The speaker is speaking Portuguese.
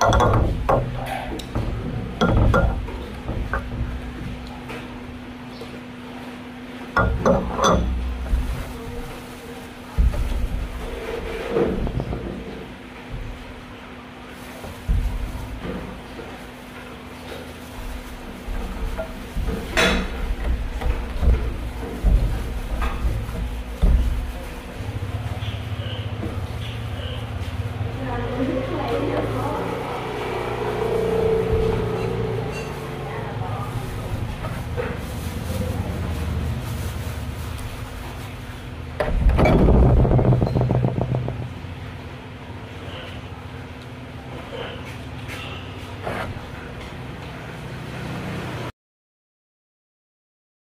Thank